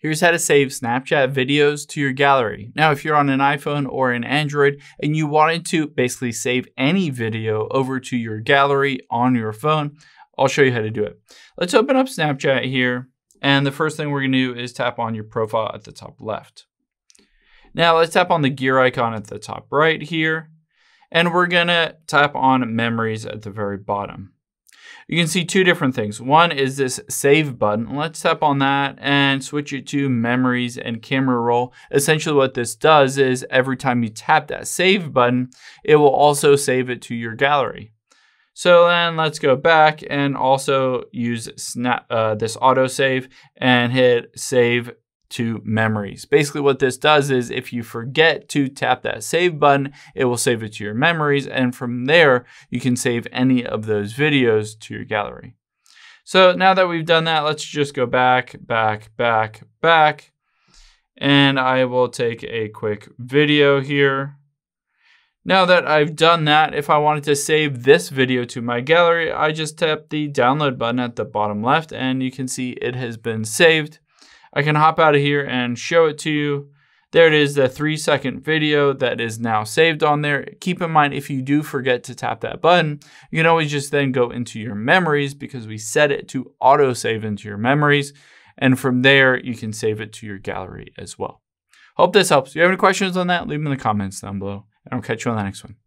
Here's how to save Snapchat videos to your gallery. Now, if you're on an iPhone or an Android and you wanted to basically save any video over to your gallery on your phone, I'll show you how to do it. Let's open up Snapchat here. And the first thing we're gonna do is tap on your profile at the top left. Now let's tap on the gear icon at the top right here. And we're gonna tap on memories at the very bottom you can see two different things. One is this save button. Let's tap on that and switch it to memories and camera roll. Essentially what this does is every time you tap that save button, it will also save it to your gallery. So then let's go back and also use snap, uh, this autosave and hit save to memories. Basically what this does is if you forget to tap that save button, it will save it to your memories. And from there, you can save any of those videos to your gallery. So now that we've done that, let's just go back, back, back, back. And I will take a quick video here. Now that I've done that, if I wanted to save this video to my gallery, I just tap the download button at the bottom left and you can see it has been saved. I can hop out of here and show it to you. There it is, the three second video that is now saved on there. Keep in mind, if you do forget to tap that button, you can always just then go into your memories because we set it to auto save into your memories. And from there, you can save it to your gallery as well. Hope this helps. If you have any questions on that, leave them in the comments down below. And I'll catch you on the next one.